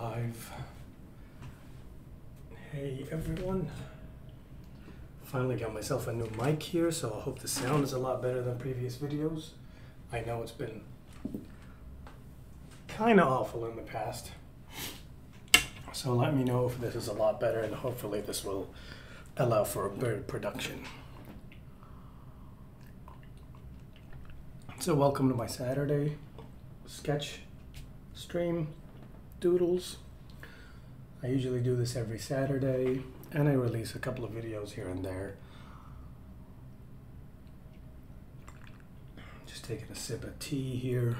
live. Hey everyone. Finally got myself a new mic here, so I hope the sound is a lot better than previous videos. I know it's been kind of awful in the past. So let me know if this is a lot better and hopefully this will allow for a better production. So welcome to my Saturday sketch stream doodles. I usually do this every Saturday and I release a couple of videos here and there. Just taking a sip of tea here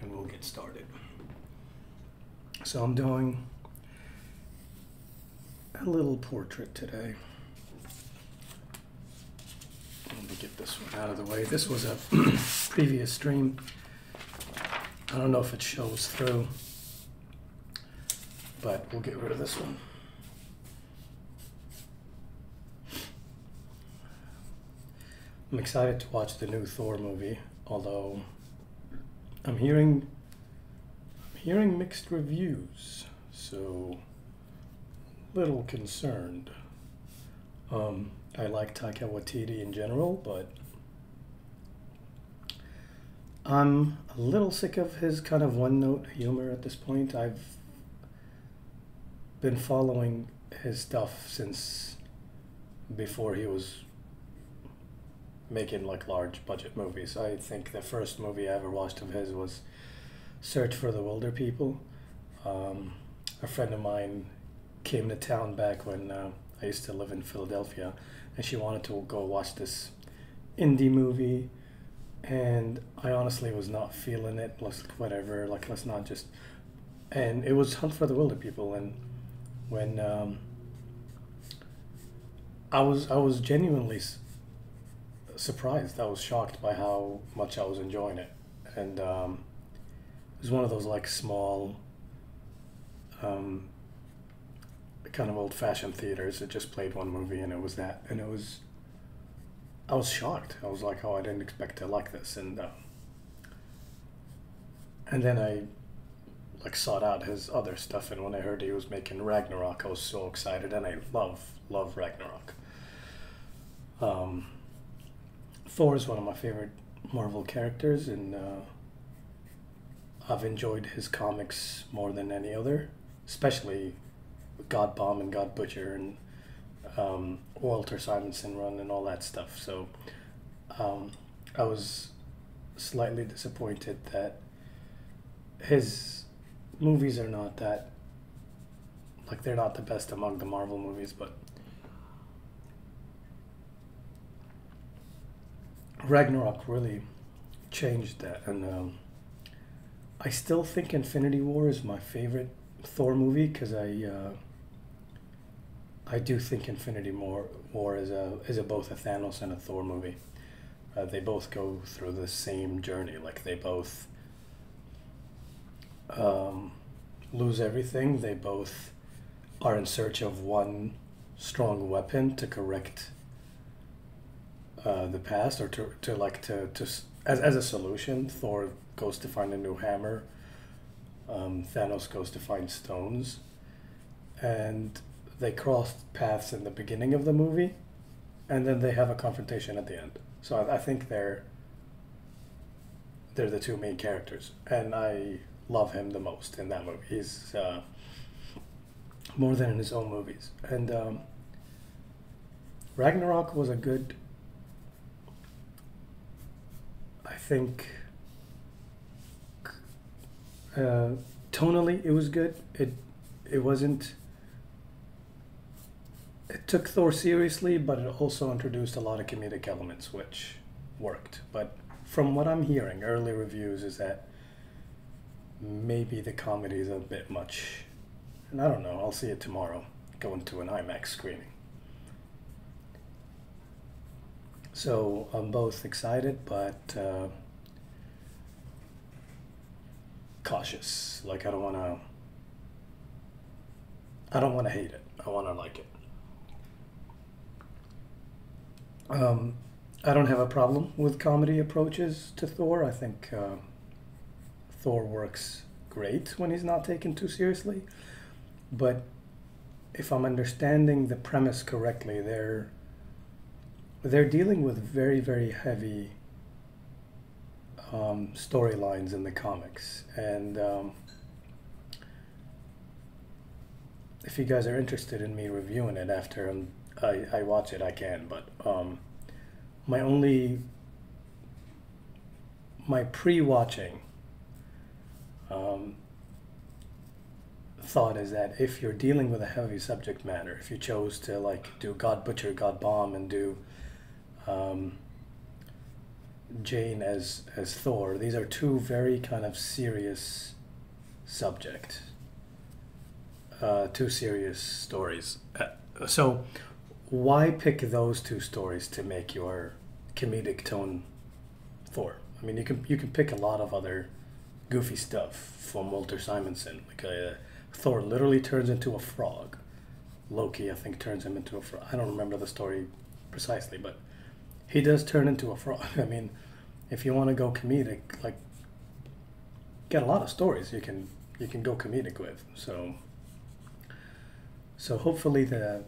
and we'll get started. So I'm doing a little portrait today. Let me get this one out of the way. This was a previous stream. I don't know if it shows through, but we'll get rid of this one. I'm excited to watch the new Thor movie, although I'm hearing hearing mixed reviews, so a little concerned. Um, I like Taika Waititi in general, but I'm a little sick of his kind of one note humor at this point. I've been following his stuff since before he was making like large budget movies. I think the first movie I ever watched of his was Search for the Wilderpeople. Um, a friend of mine came to town back when uh, I used to live in Philadelphia, and she wanted to go watch this indie movie and I honestly was not feeling it. Let's whatever, like let's not just. And it was Hunt for the Wilderpeople, and when um, I was I was genuinely surprised. I was shocked by how much I was enjoying it, and um, it was one of those like small, um, kind of old fashioned theaters that just played one movie, and it was that, and it was I was shocked. I was like, oh, I didn't expect to like this, and uh, and then I like sought out his other stuff, and when I heard he was making Ragnarok, I was so excited, and I love love Ragnarok. Um, Thor is one of my favorite Marvel characters, and uh, I've enjoyed his comics more than any other, especially God Bomb and God Butcher and um, Walter Simonson run and all that stuff. So um, I was slightly disappointed that his movies are not that like they're not the best among the Marvel movies, but Ragnarok really changed that, and um, I still think Infinity War is my favorite Thor movie because I. Uh, I do think Infinity War, War is a is a both a Thanos and a Thor movie. Uh, they both go through the same journey. Like they both um, lose everything. They both are in search of one strong weapon to correct uh, the past, or to, to like to to as as a solution. Thor goes to find a new hammer. Um, Thanos goes to find stones, and they cross paths in the beginning of the movie, and then they have a confrontation at the end. So I, I think they're they're the two main characters, and I love him the most in that movie. He's uh, more than in his own movies, and um, Ragnarok was a good. I think. Uh, tonally, it was good. It it wasn't it took Thor seriously, but it also introduced a lot of comedic elements, which worked. But from what I'm hearing, early reviews is that maybe the comedy is a bit much. And I don't know, I'll see it tomorrow, going to an IMAX screening. So I'm both excited, but uh, cautious. Like I don't want to. I don't want to hate it. I want to like it. Um, I don't have a problem with comedy approaches to Thor. I think uh, Thor works great when he's not taken too seriously. But if I'm understanding the premise correctly, they're they're dealing with very very heavy um, storylines in the comics, and um, if you guys are interested in me reviewing it after um, I, I watch it, I can. But um, my only my pre-watching um, thought is that if you're dealing with a heavy subject matter, if you chose to like do God Butcher, God Bomb, and do um, Jane as as Thor, these are two very kind of serious subjects, uh, two serious stories. Uh, so, why pick those two stories to make your comedic tone Thor? I mean, you can you can pick a lot of other goofy stuff from Walter Simonson. Like uh, Thor literally turns into a frog. Loki, I think, turns him into a frog. I don't remember the story precisely, but he does turn into a frog. I mean, if you want to go comedic, like, get a lot of stories you can you can go comedic with. So, so hopefully the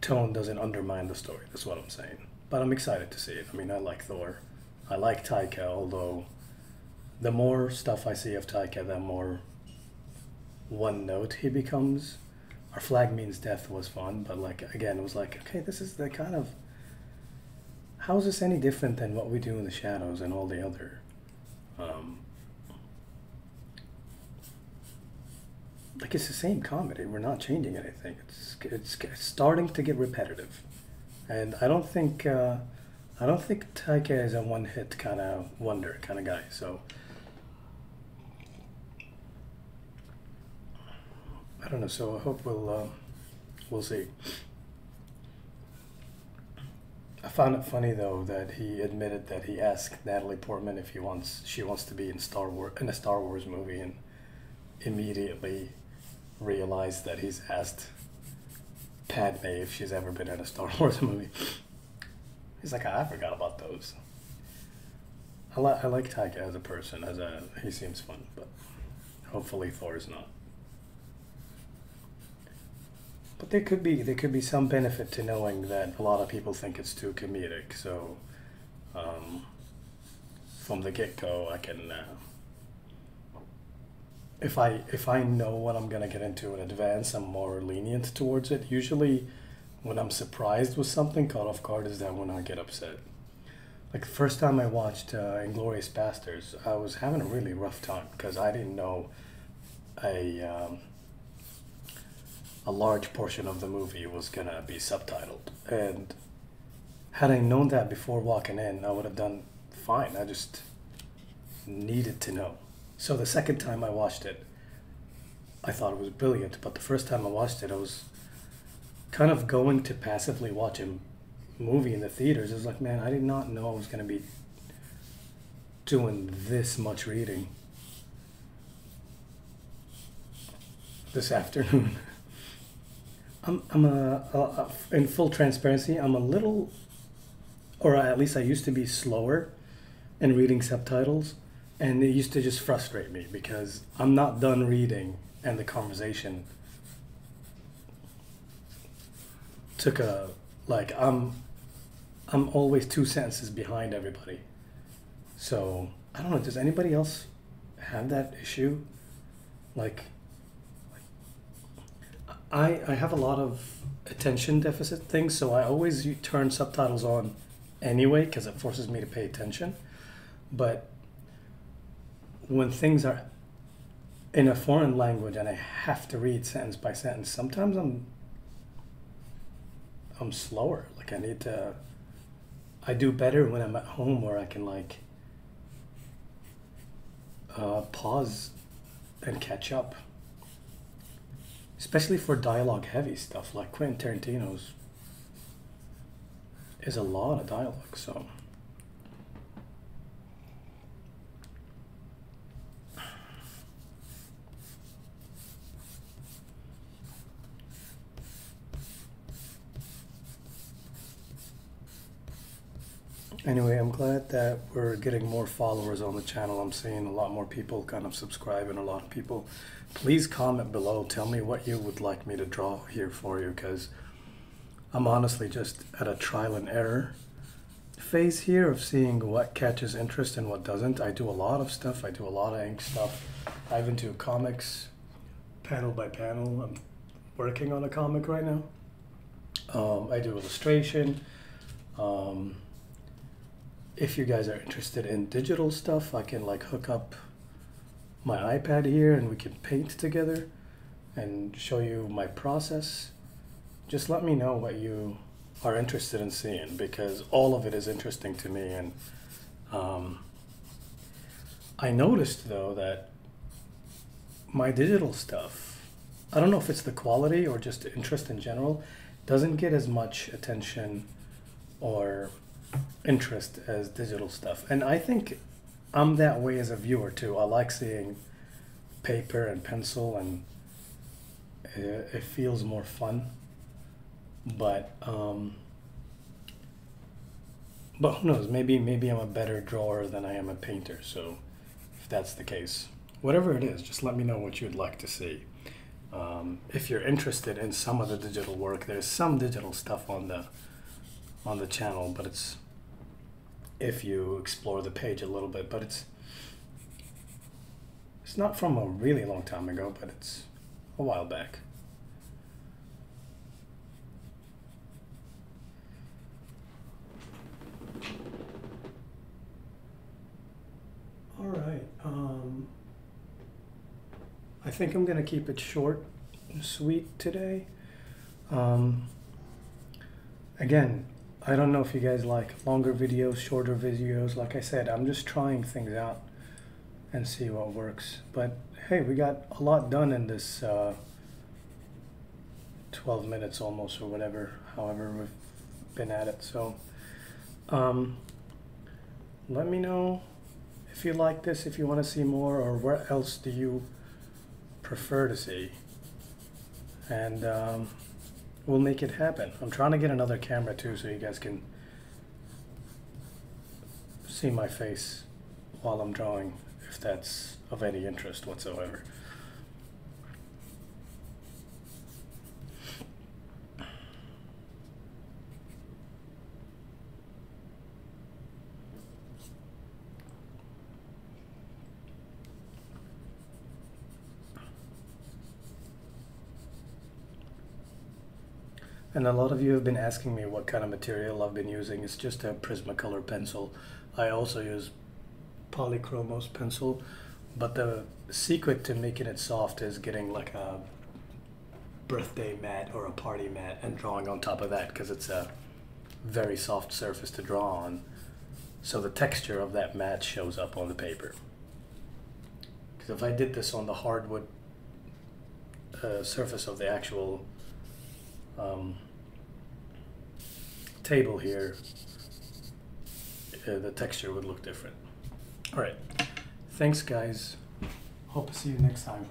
tone doesn't undermine the story. That's what I'm saying. But I'm excited to see it. I mean, I like Thor. I like Taika, although the more stuff I see of Taika, the more one note he becomes. Our flag means death was fun, but like again, it was like, okay, this is the kind of how is this any different than what we do in the shadows and all the other um, like it's the same comedy. We're not changing anything. It's, it's, it's starting to get repetitive. And i don't think uh, i don't think taika is a one-hit kind of wonder kind of guy so i don't know so i hope we'll uh, we'll see I found it funny though that he admitted that he asked Natalie Portman if he wants she wants to be in Star Wars in a Star Wars movie and immediately realized that he's asked Padme if she's ever been in a Star Wars movie. He's like, I forgot about those. I, li- I like Taika as a person, as a he seems fun, but hopefully Thor's not. But there could be there could be some benefit to knowing that a lot of people think it's too comedic. So, um, from the get go, I can. Uh, if I if I know what I'm gonna get into in advance, I'm more lenient towards it. Usually, when I'm surprised with something, caught off guard is that when I get upset. Like the first time I watched uh, Inglourious Basterds, I was having a really rough time because I didn't know a. Um, a large portion of the movie was gonna be subtitled. And had I known that before walking in, I would have done fine. I just needed to know. So the second time I watched it, I thought it was brilliant. But the first time I watched it, I was kind of going to passively watch a movie in the theaters. It was like, man, I did not know I was gonna be doing this much reading this afternoon. I'm, I'm a, a, a, in full transparency, I'm a little, or at least I used to be slower in reading subtitles, and it used to just frustrate me because I'm not done reading, and the conversation took a like I'm I'm always two sentences behind everybody. So I don't know. Does anybody else have that issue? Like I, I have a lot of attention deficit things, so I always turn subtitles on anyway because it forces me to pay attention. But when things are in a foreign language and I have to read sentence by sentence, sometimes I'm I'm slower. Like I need to I do better when I'm at home where I can like uh, pause and catch up especially for dialogue heavy stuff like Quentin Tarantino's is a lot of dialogue so Anyway, I'm glad that we're getting more followers on the channel. I'm seeing a lot more people kind of subscribe and a lot of people. Please comment below. Tell me what you would like me to draw here for you because I'm honestly just at a trial and error phase here of seeing what catches interest and what doesn't. I do a lot of stuff. I do a lot of ink stuff. I even do comics panel by panel. I'm working on a comic right now. Um, I do illustration. Um, if you guys are interested in digital stuff, I can like hook up my iPad here and we can paint together and show you my process. Just let me know what you are interested in seeing because all of it is interesting to me. And um, I noticed though that my digital stuff, I don't know if it's the quality or just interest in general, doesn't get as much attention or interest as digital stuff. And I think I'm that way as a viewer too. I like seeing paper and pencil, and it, it feels more fun. But um, but who knows? Maybe maybe I'm a better drawer than I am a painter. So if that's the case, whatever it is, just let me know what you'd like to see. Um, if you're interested in some of the digital work, there's some digital stuff on the on the channel, but it's if you explore the page a little bit, but it's it's not from a really long time ago, but it's a while back. All right. Um, I think I'm going to keep it short and sweet today. Um, again, I don't know if you guys like longer videos, shorter videos. Like I said, I'm just trying things out and see what works. But hey, we got a lot done in this uh, 12 minutes almost or whatever, however we've been at it. So um, let me know if you like this, if you want to see more, or what else do you prefer to see. And um, we'll make it happen. I'm trying to get another camera too so you guys can see my face while I'm drawing if that's of any interest whatsoever. And a lot of you have been asking me what kind of material I've been using. It's just a Prismacolor pencil. I also use Polychromos pencil, but the secret to making it soft is getting like a birthday mat or a party mat and drawing on top of that because it's a very soft surface to draw on. So the texture of that mat shows up on the paper. Because if I did this on the hardwood uh, surface of the actual um, table here, uh, the texture would look different. All right. Thanks, guys. Hope to see you next time.